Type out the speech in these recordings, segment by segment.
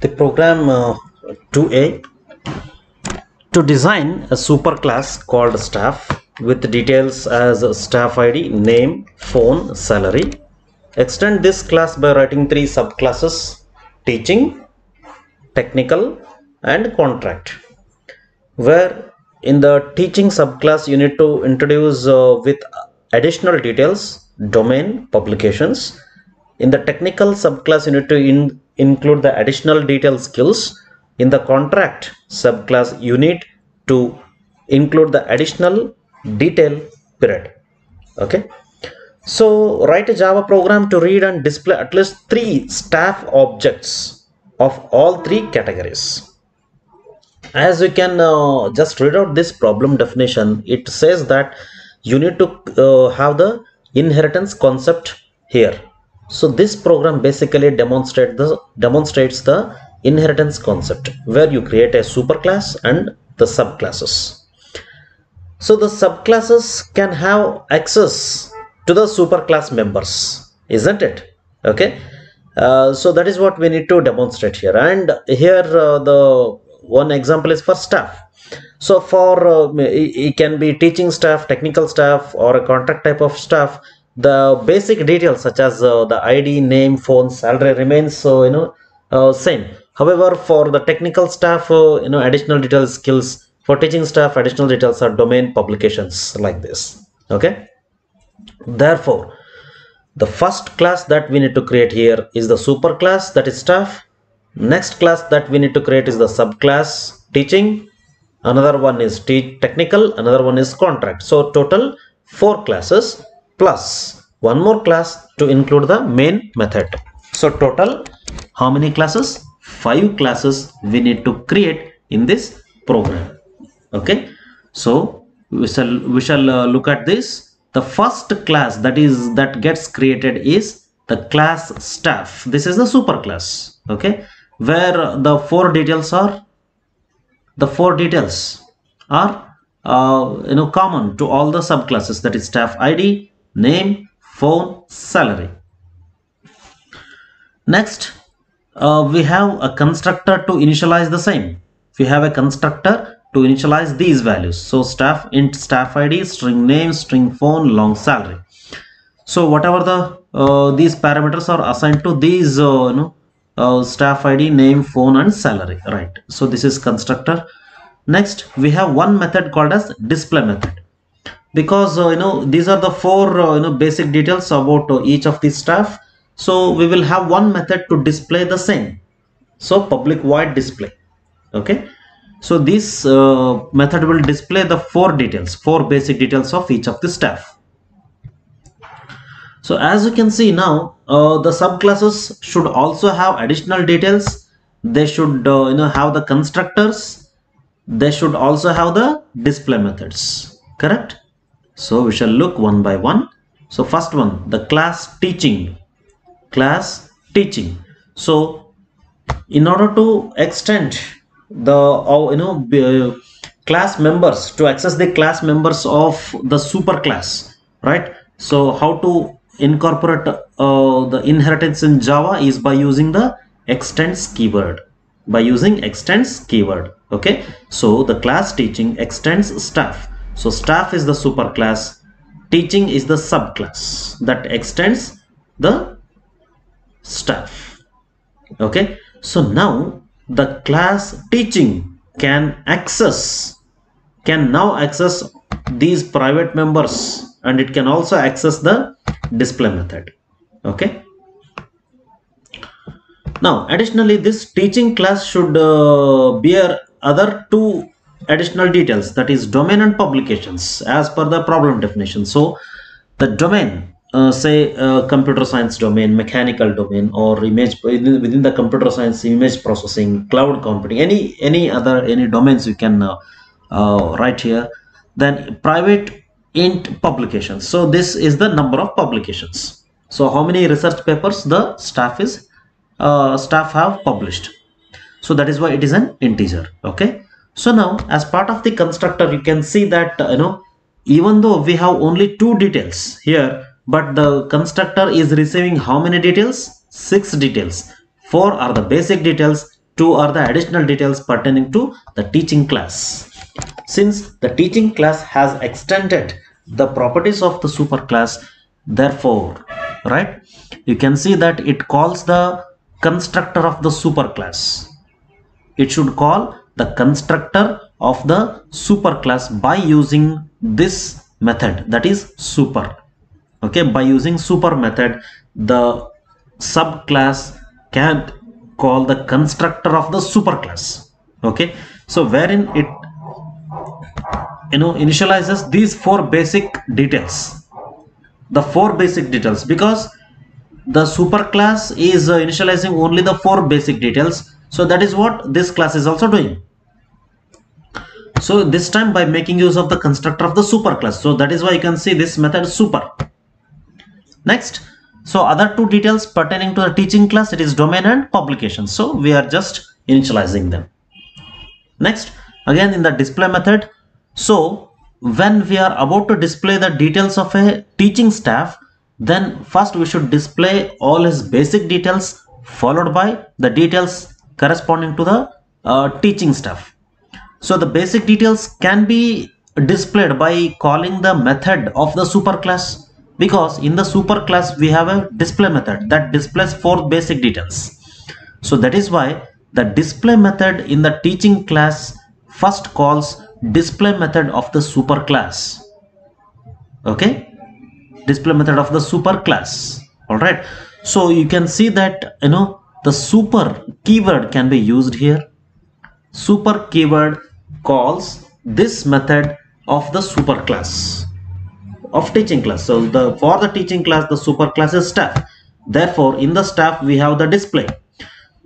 the program uh, 2a to design a superclass called staff with details as staff id name phone salary. Extend this class by writing three subclasses teaching technical and contract. Where in the teaching subclass you need to introduce uh, with additional details domain publications. In the technical subclass you need to in- include the additional detail skills in the contract subclass you need to include the additional detail period. Okay? So write a java program to read and display at least three staff objects of all three categories. As we can uh, just read out this problem definition it says that you need to uh, have the inheritance concept here so this program basically demonstrate the demonstrates the inheritance concept where you create a superclass and the subclasses. So the subclasses can have access to the superclass members isn't it? Okay. Uh, so that is what we need to demonstrate here. And here uh, the one example is for staff. So for uh, it it can be teaching staff technical staff or a contract type of staff the basic details such as uh, the id name phone salary remains so you know uh, same. However for the technical staff uh, you know additional details skills for teaching staff additional details are domain publications like this. Okay? Therefore the first class that we need to create here is the super class that is staff. Next class that we need to create is the subclass teaching. Another one is teach technical another one is contract. So total four classes plus one more class to include the main method. So total how many classes? Five classes we need to create in this program. Okay? So we shall we shall uh, look at this. The first class that is that gets created is the class staff. This is the super class. Okay? Where the four details are? The four details are uh, you know common to all the subclasses. That is staff id name phone salary. Next uh, we have a constructor to initialize the same. We have a constructor to initialize these values. So staff int staff id string name string phone long salary. So whatever the uh, these parameters are assigned to these uh, you know uh, staff id name phone and salary right? So this is constructor. Next we have one method called as display method because uh, you know these are the four uh, you know basic details about uh, each of these staff. So we will have one method to display the same. So public void display. Okay? So this uh, method will display the four details four basic details of each of the staff. So as you can see now uh, the subclasses should also have additional details. They should uh, you know have the constructors. They should also have the display methods. Correct so we shall look one by one. So first one the class teaching. Class teaching. So in order to extend the uh, you know uh, class members to access the class members of the super class right? So how to incorporate uh, the inheritance in java is by using the extends keyword. By using extends keyword okay? So the class teaching extends staff so staff is the superclass, teaching is the subclass that extends the staff. Okay? So now the class teaching can access can now access these private members and it can also access the display method. Okay? Now additionally this teaching class should uh, bear other two additional details that is domain and publications as per the problem definition. So the domain uh, say uh, computer science domain mechanical domain or image within, the computer science image processing cloud computing any any other any domains you can uh, uh, write here then private int publications. So this is the number of publications. So how many research papers the staff is uh, staff have published? So that is why it is an integer okay so now as part of the constructor you can see that uh, you know even though we have only two details here but the constructor is receiving how many details six details four are the basic details two are the additional details pertaining to the teaching class. Since the teaching class has extended the properties of the superclass, therefore, right, you can see that it calls the constructor of the superclass. It should call the constructor of the superclass by using this method that is super. Okay by using super method the subclass can call the constructor of the superclass. Okay so wherein it you know initializes these four basic details. The four basic details because the superclass is uh, initializing only the four basic details. So that is what this class is also doing so this time by making use of the constructor of the superclass so that is why you can see this method super. Next so other two details pertaining to the teaching class it is domain and publication. So we are just initializing them. Next again in the display method. So when we are about to display the details of a teaching staff then first we should display all his basic details followed by the details corresponding to the uh, teaching staff so the basic details can be displayed by calling the method of the superclass because in the superclass we have a display method that displays four basic details. So that is why the display method in the teaching class first calls display method of the superclass. Okay, display method of the superclass. All right. So you can see that you know the super keyword can be used here super keyword calls this method of the superclass of teaching class. So the for the teaching class the superclass is staff. Therefore in the staff we have the display.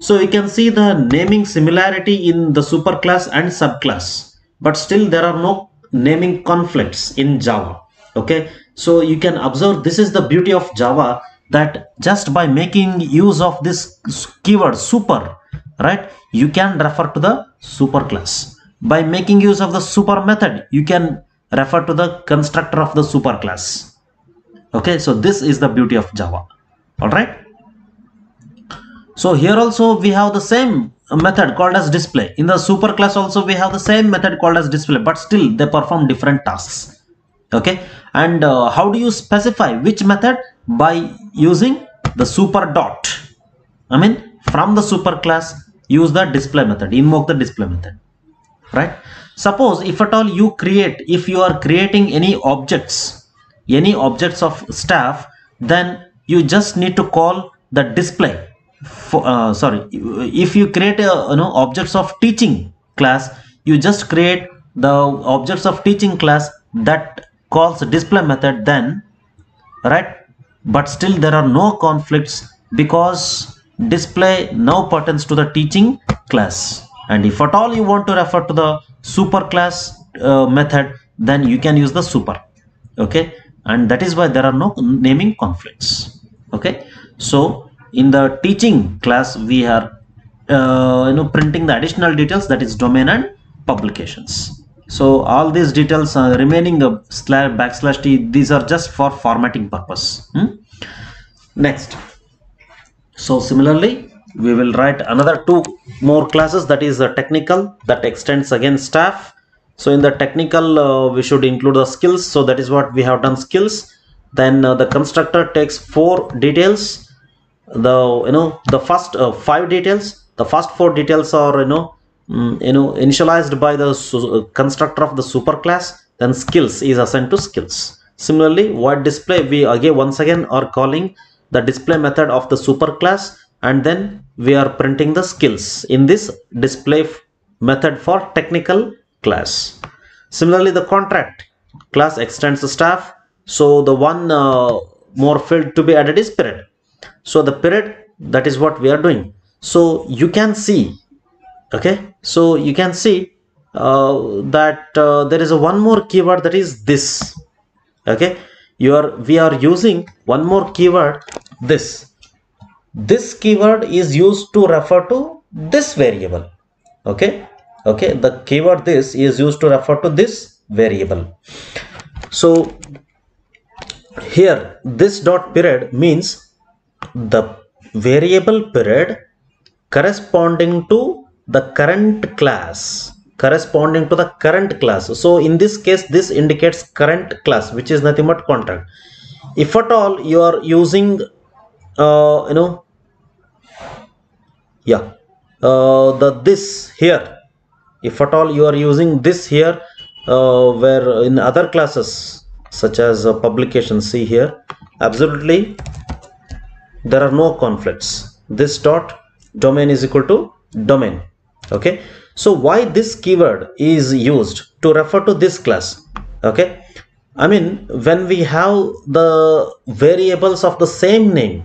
So you can see the naming similarity in the superclass and subclass but still there are no naming conflicts in java. Okay? So you can observe this is the beauty of java that just by making use of this keyword super right? You can refer to the superclass by making use of the super method you can refer to the constructor of the superclass okay so this is the beauty of java. All right? So here also we have the same method called as display. In the superclass also we have the same method called as display but still they perform different tasks. Okay? And uh, how do you specify which method? By using the super dot. I mean from the superclass use the display method. Invoke the display method. Right? Suppose if at all you create if you are creating any objects any objects of staff then you just need to call the display for, uh, sorry if you create a you know objects of teaching class you just create the objects of teaching class that calls display method then right? But still there are no conflicts because display now pertains to the teaching class. And if at all you want to refer to the super class uh, method then you can use the super. Okay? And that is why there are no naming conflicts. Okay? So in the teaching class we are uh, you know printing the additional details that is domain and publications. So all these details are remaining uh, slash backslash t these are just for formatting purpose. Hmm? next so similarly we will write another two more classes that is the technical that extends again staff. So in the technical uh, we should include the skills. So that is what we have done skills. Then uh, the constructor takes four details. The you know the first uh, five details. The first four details are you know um, you know initialized by the uh, constructor of the superclass then skills is assigned to skills. Similarly void display we again once again are calling the display method of the superclass and then we are printing the skills in this display method for technical class. Similarly the contract class extends the staff so the one uh, more field to be added is period. So the period that is what we are doing. So you can see okay? So you can see uh, that uh, there is a one more keyword that is this okay you are we are using one more keyword this. This keyword is used to refer to this variable. Okay? Okay? The keyword this is used to refer to this variable. So here this dot period means the variable period corresponding to the current class corresponding to the current class. So in this case this indicates current class which is nothing but contract. If at all you are using uh, you know yeah uh, the this here. If at all you are using this here uh, where in other classes such as uh, publication see here absolutely there are no conflicts. This dot domain is equal to domain. Okay so why this keyword is used to refer to this class? Okay. I mean when we have the variables of the same name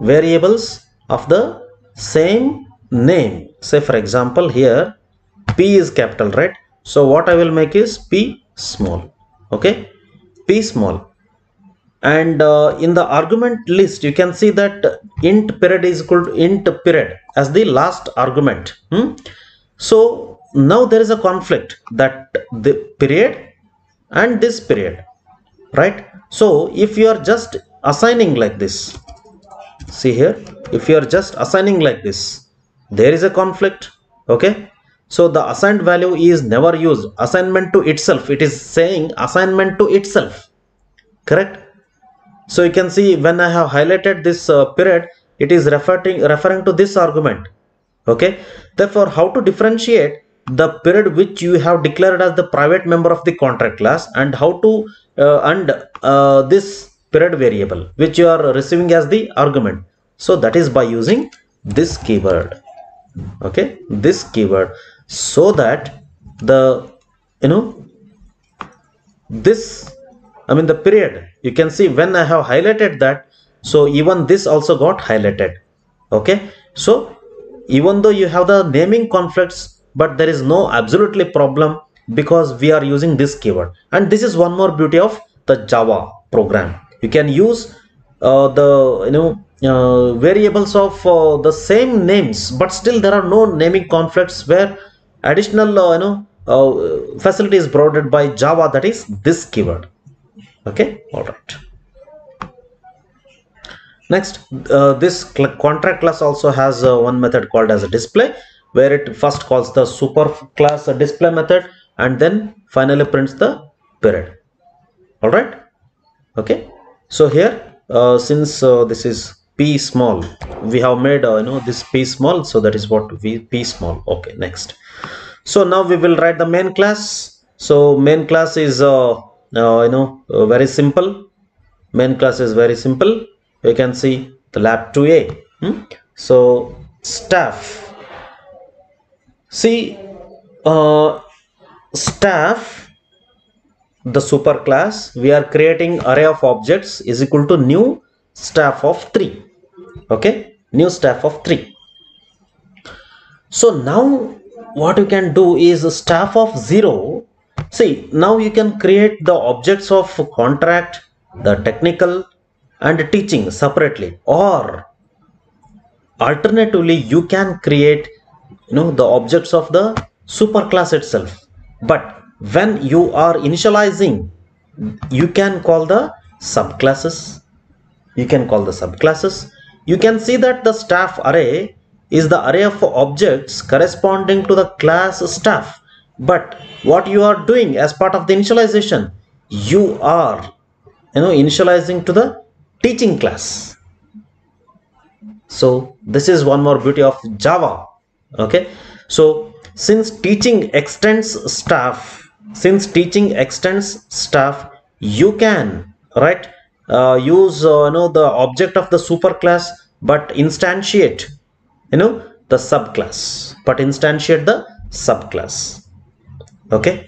variables of the same name. Say for example here p is capital right? So what i will make is p small. Okay. P small. And uh, in the argument list you can see that int period is equal to int period as the last argument. Hmm? So now there is a conflict that the period and this period right? So if you are just assigning like this see here if you are just assigning like this there is a conflict okay? So the assigned value is never used. Assignment to itself it is saying assignment to itself correct? So you can see when I have highlighted this uh, period, it is referring, referring to this argument. Okay. Therefore, how to differentiate the period which you have declared as the private member of the contract class and how to uh, and uh, this period variable which you are receiving as the argument. So that is by using this keyword. Okay. This keyword so that the you know this I mean the period you can see when I have highlighted that so even this also got highlighted okay so even though you have the naming conflicts but there is no absolutely problem because we are using this keyword. And this is one more beauty of the Java program. You can use uh, the you know uh, variables of uh, the same names but still there are no naming conflicts where additional uh, you know uh, facility is provided by Java that is this keyword. Okay? All right next uh, this contract class also has uh, one method called as a display where it first calls the super class display method and then finally prints the period. All right? Okay? So here uh, since uh, this is p small we have made uh, you know this p small so that is what we p small. Okay next. So now we will write the main class. So main class is uh, you know very simple. Main class is very simple you can see the lab 2a hmm? so staff. See uh, staff the super class we are creating array of objects is equal to new staff of 3 okay? New staff of 3 so now what you can do is staff of 0 See, now you can create the objects of contract, the technical and teaching separately. Or alternatively you can create you know the objects of the superclass itself. But when you are initializing you can call the subclasses. You can call the subclasses. You can see that the staff array is the array of objects corresponding to the class staff. But what you are doing as part of the initialization you are you know initializing to the teaching class. So this is one more beauty of java okay? So since teaching extends staff since teaching extends staff you can right uh, use uh, you know the object of the superclass but instantiate you know the subclass but instantiate the subclass okay?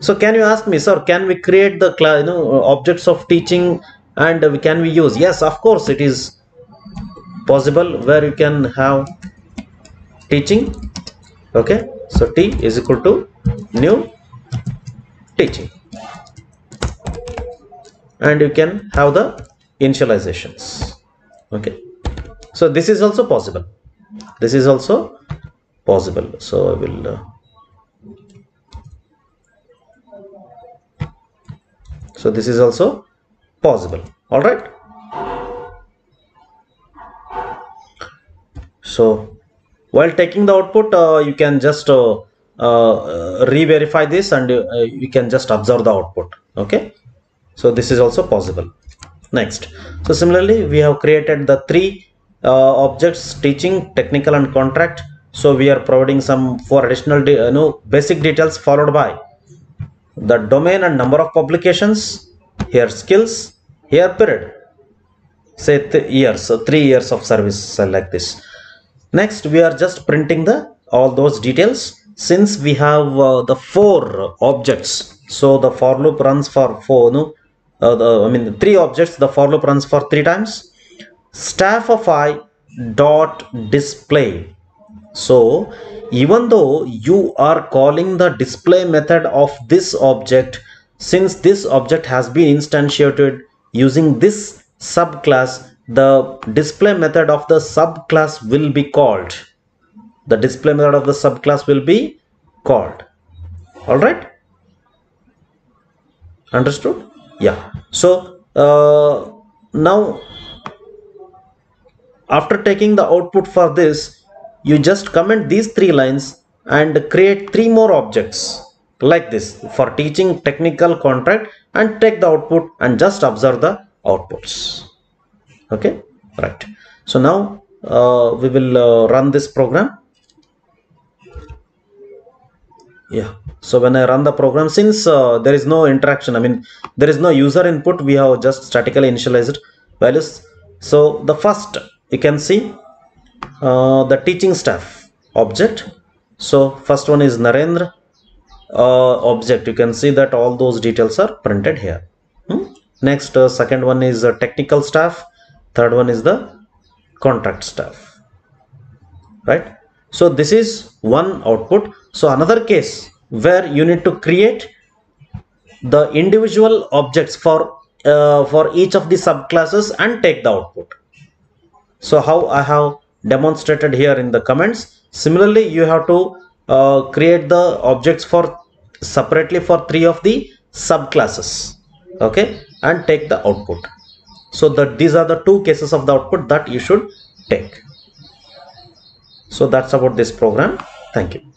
So can you ask me sir can we create the you know objects of teaching and can we use? Yes of course it is possible where you can have teaching. Okay so t is equal to new teaching. And you can have the initializations. Okay so this is also possible. This is also possible. So i will uh, so this is also possible. All right? So while taking the output uh, you can just uh, uh, re-verify this and uh, you can just observe the output. Okay? So this is also possible. Next. So similarly we have created the three uh, objects teaching technical and contract. So we are providing some four additional de- uh, no basic details followed by the domain and number of publications here skills here period. Say th- years so three years of service like this. Next we are just printing the all those details. Since we have uh, the four objects so the for loop runs for four no uh, the, i mean the three objects the for loop runs for three times. Staff of i dot display. So even though you are calling the display method of this object since this object has been instantiated using this subclass the display method of the subclass will be called. The display method of the subclass will be called. All right? Understood? Yeah. So uh, now after taking the output for this you just comment these three lines and create three more objects like this. For teaching technical contract and take the output and just observe the outputs. Okay? Right. So now uh, we will uh, run this program. Yeah. So when i run the program since uh, there is no interaction i mean there is no user input we have just statically initialized values. So the first you can see uh, the teaching staff object. So first one is narendra uh, object. You can see that all those details are printed here. Hmm? next uh, second one is uh, technical staff third one is the contract staff right? So this is one output. So another case where you need to create the individual objects for uh, for each of the subclasses and take the output. So how i have demonstrated here in the comments. Similarly you have to uh, create the objects for separately for three of the subclasses okay? And take the output. So that these are the two cases of the output that you should take. So that's about this program. Thank you